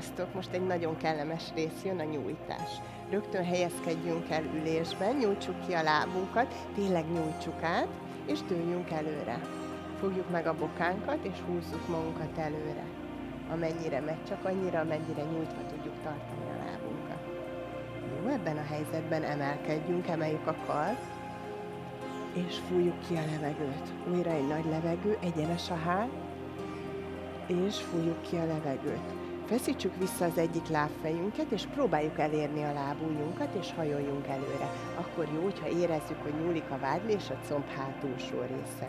Sziasztok! Most egy nagyon kellemes rész jön, a nyújtás. Rögtön helyezkedjünk el ülésben, nyújtsuk ki a lábunkat, tényleg nyújtsuk át, és dőljünk előre. Fogjuk meg a bokánkat, és húzzuk magunkat előre. Amennyire megy, csak annyira, amennyire nyújtva tudjuk tartani a lábunkat. Jó, ebben a helyzetben emelkedjünk, emeljük a kart, és fújjuk ki a levegőt. Újra egy nagy levegő, egyenes a hát, és fújjuk ki a levegőt. Feszítsük vissza az egyik lábfejünket, és próbáljuk elérni a lábujjunkat, és hajoljunk előre. Akkor jó, hogyha érezzük, hogy nyúlik a vádli és a comb hátulsó része.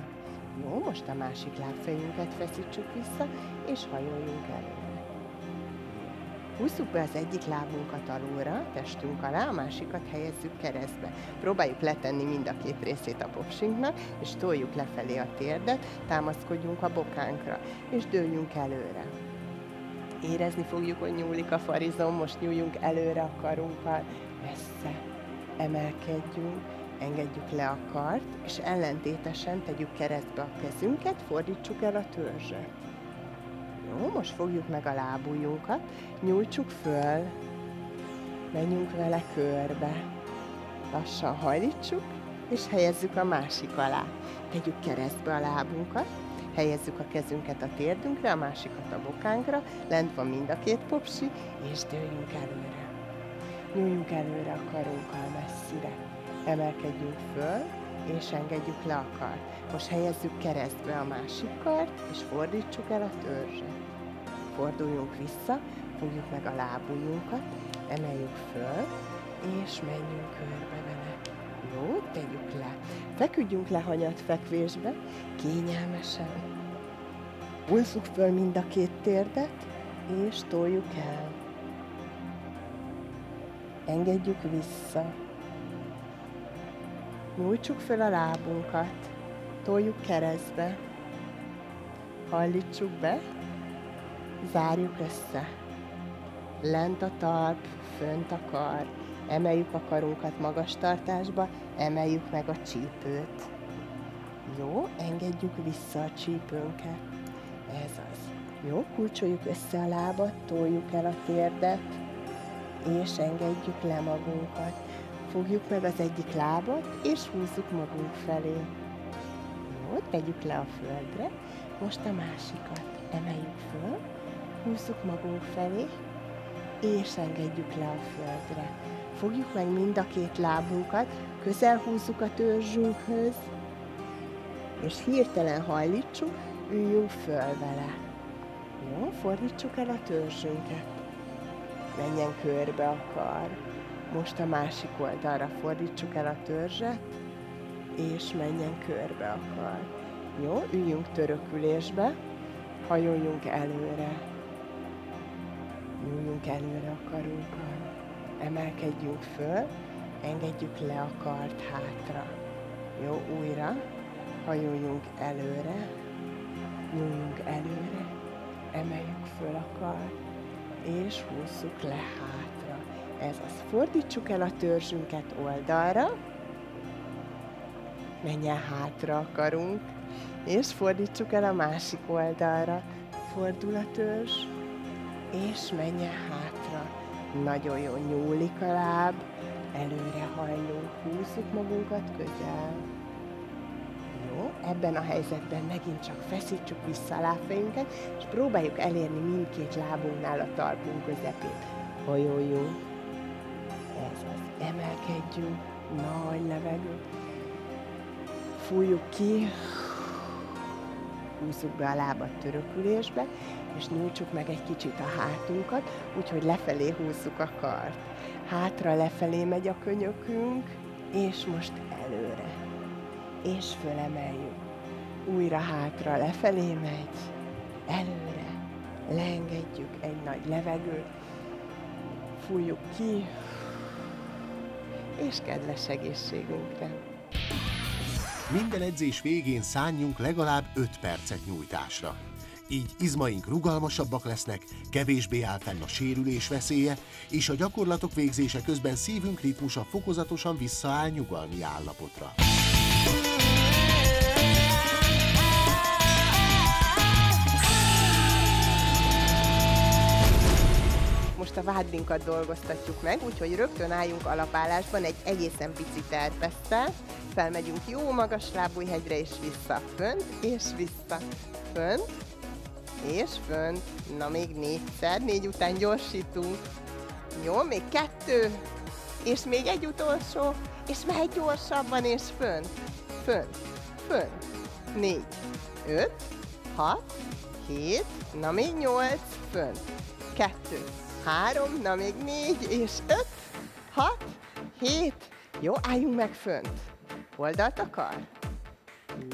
Jó, most a másik lábfejünket feszítsük vissza, és hajoljunk előre. Húzzuk be az egyik lábunkat alulra, testünk alá, a másikat helyezzük keresztbe. Próbáljuk letenni mind a két részét a popsinknak, és toljuk lefelé a térdet, támaszkodjunk a bokánkra, és dőljünk előre. Érezni fogjuk, hogy nyúlik a farizom, most nyúljunk előre a karunkkal, messze, emelkedjünk, engedjük le a kart, és ellentétesen tegyük keresztbe a kezünket, fordítsuk el a törzsöt. Jó, most fogjuk meg a lábujjunkat, nyújtsuk föl, menjünk vele körbe. Lassan hajlítsuk, és helyezzük a másik alá. Tegyük keresztbe a lábunkat, helyezzük a kezünket a térdünkre, a másikat a bokánkra, lent van mind a két popsi, és dőljünk előre. Nyúljunk előre a karunkkal messzire. Emelkedjünk föl, és engedjük le a kart. Most helyezzük keresztbe a másik kart, és fordítsuk el a törzset. Forduljunk vissza, fogjuk meg a lábujjunkat, emeljük föl, és menjünk körbe vele. Jó, tegyük le. Feküdjünk le hanyat fekvésbe, kényelmesen. Húzzuk föl mind a két térdet, és toljuk el. Engedjük vissza. Nyújtsuk föl a lábunkat, toljuk keresztbe, hallítsuk be, zárjuk össze. Lent a talp, fönt a kar, emeljük a karunkat magas tartásba, emeljük meg a csípőt. Jó, engedjük vissza a csípőnket. Ez az. Jó, kulcsoljuk össze a lábat, toljuk el a térdet, és engedjük le magunkat. Fogjuk meg az egyik lábat, és húzzuk magunk felé. Jó, tegyük le a földre. Most a másikat emeljük föl, húzzuk magunk felé, és engedjük le a földre. Fogjuk meg mind a két lábunkat, közel húzzuk a törzsünkhöz, és hirtelen hajlítsuk, üljünk föl vele. Jó, fordítsuk el a törzsünket. Menjen körbe a kar. Most a másik oldalra fordítsuk el a törzset, és menjen körbe a kar. Jó, üljünk törökülésbe, hajoljunk előre. Nyúljunk előre a karunkkal. Emelkedjünk föl, engedjük le a kart hátra. Jó, újra. Hajoljunk előre, nyúljunk előre, emeljük föl a kart, és húzzuk le hátra. Ez az. Fordítsuk el a törzsünket oldalra, menjen hátra a karunk, és fordítsuk el a másik oldalra. Fordul a törzs, és menjen hátra. Nagyon jó nyúlik a láb, előre hajlunk, húzzuk magunkat közel. Ebben a helyzetben megint csak feszítsük vissza a lábfejünket, és próbáljuk elérni mindkét lábunknál a talpunk közepét. Hajoljunk. Ez az. Emelkedjünk. Nagy levegő. Fújjuk ki. Húzzuk be a lábat törökülésbe, és nyújtsuk meg egy kicsit a hátunkat, úgyhogy lefelé húzzuk a kart. Hátra lefelé megy a könyökünk, és most előre. És fölemeljük. Újra hátra lefelé megy, előre. Leengedjük egy nagy levegőt, fújjuk ki, és kedves egészségünkre. Minden edzés végén szálljunk legalább 5 percet nyújtásra. Így izmaink rugalmasabbak lesznek, kevésbé áll fenn a sérülés veszélye, és a gyakorlatok végzése közben szívünk ritmusa fokozatosan visszaáll nyugalmi állapotra. Most a vádlinkat dolgoztatjuk meg, úgyhogy rögtön álljunk alapállásban egy egészen pici terpesztel, felmegyünk jó magas lábújhegyre, és vissza, fönt, és vissza, fönt, és fönt. Na, még négyszer, négy után gyorsítunk. Jó, még kettő, és még egy utolsó, és megy gyorsabban, és fönt, fönt, fönt. Négy, öt, hat, hét, na még nyolc, fönt. Kettő, három, na még négy, és öt, hat, hét. Jó, álljunk meg fönt. Oldalt akar?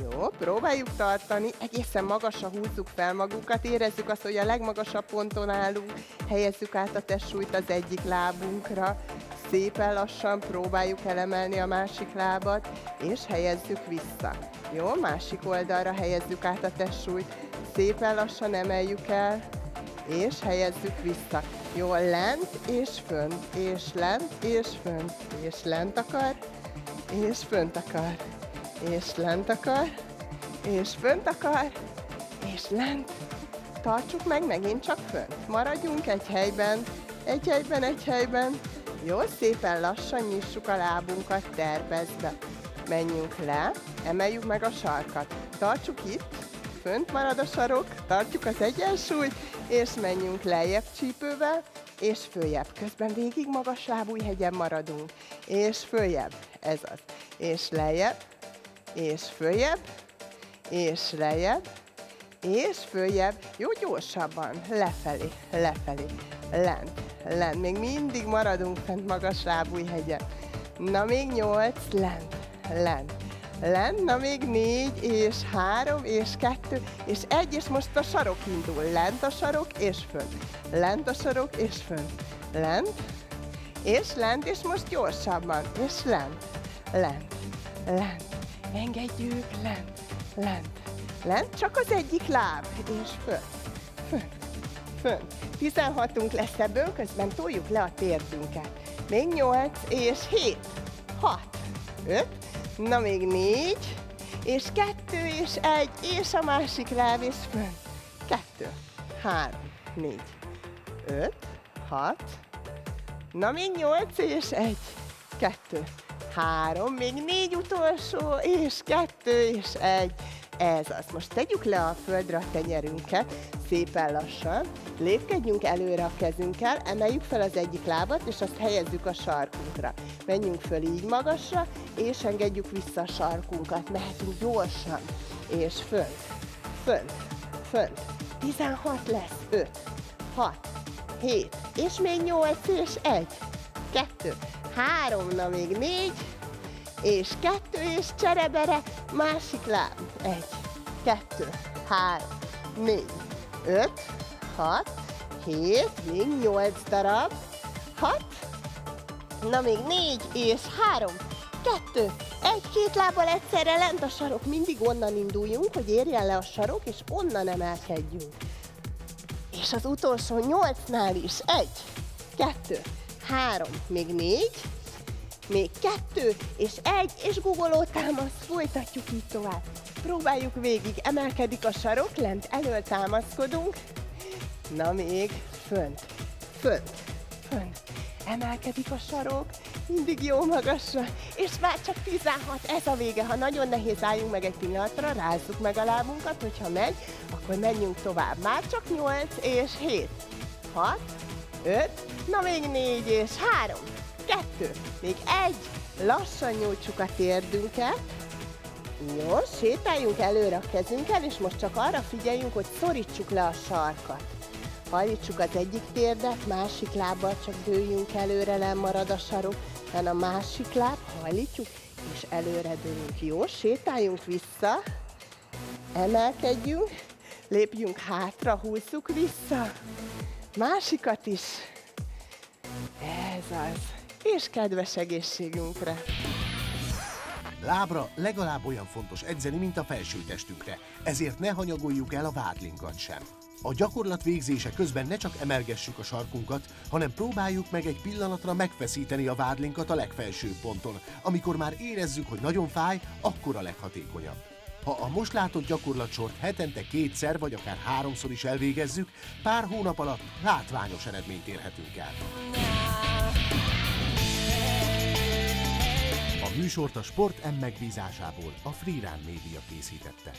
Jó, próbáljuk tartani, egészen magasra húzzuk fel magunkat, érezzük azt, hogy a legmagasabb ponton állunk, helyezzük át a testsúlyt az egyik lábunkra, szépen lassan próbáljuk elemelni a másik lábat, és helyezzük vissza. Jó, másik oldalra helyezzük át a testsúlyt, szépen lassan emeljük el, és helyezzük vissza. Jó, lent és fönt, és lent és fönt, és lent akar, és fönt akar és lent akar, és fönt akar, és lent. Tartsuk meg megint csak fönt. Maradjunk egy helyben, egy helyben, egy helyben. Jó, szépen lassan nyissuk a lábunkat tervezve. Menjünk le, emeljük meg a sarkat. Tartsuk itt, fönt marad a sarok, tartjuk az egyensúlyt, és menjünk lejjebb csípővel, és följebb. Közben végig magas lábújhegyen maradunk, és följebb, ez az. És lejjebb, és följebb, és lejjebb, és följebb, jó gyorsabban, lefelé, lefelé, lent, lent, még mindig maradunk fent magas lábújhegyen. Na még nyolc, lent, lent, lent, na még négy, és három, és kettő, és egy, és most a sarok indul, lent a sarok, és fönt, lent a sarok, és fönt, lent, és lent, és most gyorsabban, és lent, lent, lent, Engedjük lent, lent, lent, csak az egyik láb, és fönt, fönt, fönt. 16-unk lesz ebből, közben toljuk le a térdünket. Még 8, és 7, 6, 5, na még 4, és 2, és 1, és a másik láb, és fönt. 2, 3, 4, 5, 6, na még 8, és 1, 2, három, még négy utolsó, és kettő, és egy. Ez az. Most tegyük le a földre a tenyerünket, szépen lassan, lépkedjünk előre a kezünkkel, emeljük fel az egyik lábat, és azt helyezzük a sarkunkra. Menjünk föl így magasra, és engedjük vissza a sarkunkat. Mehetünk gyorsan, és fönt, fönt, fönt. 16 lesz, 5, 6, 7, és még 8, és 1, 2, három, na még négy, és kettő, és cserebere, másik láb. Egy, kettő, három, négy, öt, hat, hét, még nyolc darab, hat, na még négy, és három, kettő, egy-két lábbal egyszerre lent a sarok, mindig onnan induljunk, hogy érjen le a sarok, és onnan emelkedjünk. És az utolsó nyolcnál is, egy, kettő, három, még négy, még kettő, és egy, és guggoló támasz. Folytatjuk így tovább. Próbáljuk végig. Emelkedik a sarok, lent elől támaszkodunk. Na még, fönt, fönt, fönt. Emelkedik a sarok, mindig jó magasra, és már csak 16, ez a vége. Ha nagyon nehéz, álljunk meg egy pillanatra, rázzuk meg a lábunkat, hogyha megy, akkor menjünk tovább. Már csak 8 és 7, 6, 5, na még 4 és 3, kettő, még egy, lassan nyújtsuk a térdünket, jó, sétáljunk előre a kezünkkel, és most csak arra figyeljünk, hogy szorítsuk le a sarkat. Hajlítsuk az egyik térdet, másik lábbal csak dőljünk előre, nem marad a sarok, a másik láb, hajlítjuk, és előre dőljünk. Jó, sétáljunk vissza, emelkedjünk, lépjünk hátra, húzzuk vissza, másikat is. Ez az és kedves egészségünkre! Lábra legalább olyan fontos edzeni, mint a felsőtestünkre, ezért ne hanyagoljuk el a vádlinkat sem. A gyakorlat végzése közben ne csak emelgessük a sarkunkat, hanem próbáljuk meg egy pillanatra megfeszíteni a vádlinkat a legfelső ponton. Amikor már érezzük, hogy nagyon fáj, akkor a leghatékonyabb. Ha a most látott gyakorlatsort hetente kétszer vagy akár háromszor is elvégezzük, pár hónap alatt látványos eredményt érhetünk el. Műsort a Sport M megbízásából a Freerun Média készítette.